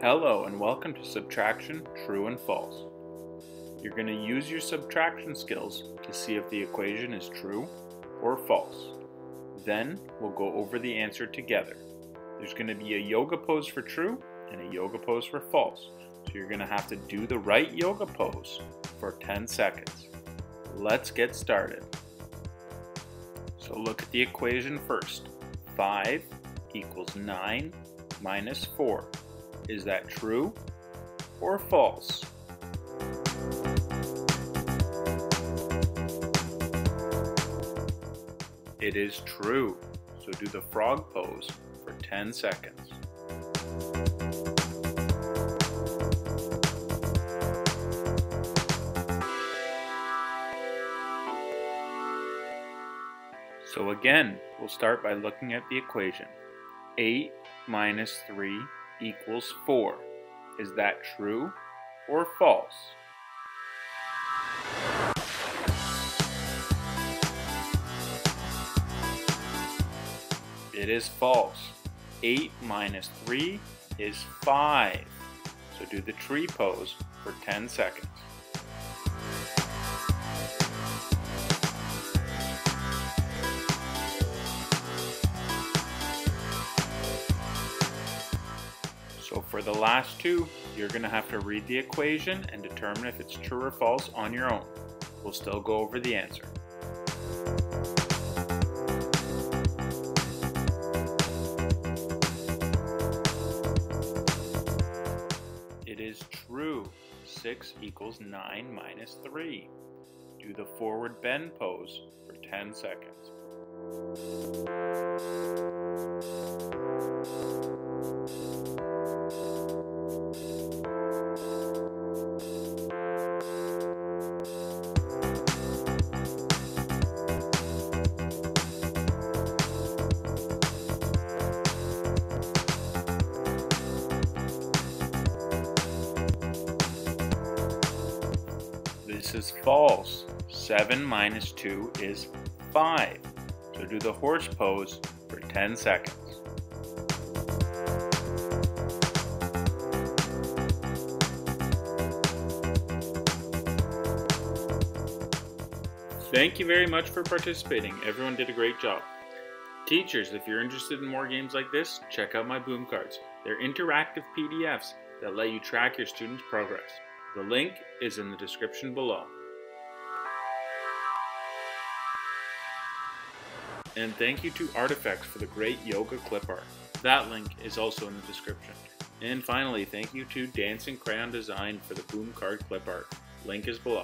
Hello and welcome to Subtraction True and False. You're going to use your subtraction skills to see if the equation is true or false. Then we'll go over the answer together. There's going to be a yoga pose for true and a yoga pose for false. So you're going to have to do the right yoga pose for 10 seconds. Let's get started. So look at the equation first. 5 equals 9 minus 4. Is that true or false? It is true. So do the frog pose for 10 seconds. So again, we'll start by looking at the equation. 8 minus 3 equals 4. Is that true or false? It is false. 8 minus 3 is 5. So do the tree pose for 10 seconds. So for the last two, you're going to have to read the equation and determine if it's true or false on your own. We'll still go over the answer. It is true. 6 equals 9 minus 3. Do the forward bend pose for 10 seconds. This is false. 7 minus 2 is 5. So do the horse pose for 10 seconds. Thank you very much for participating. Everyone did a great job. Teachers, if you're interested in more games like this, check out my boom cards. They're interactive PDFs that let you track your students' progress. The link is in the description below. And thank you to Artifex for the great yoga clip art. That link is also in the description. And finally, thank you to Dancing Crayon Design for the boom card clip art. Link is below.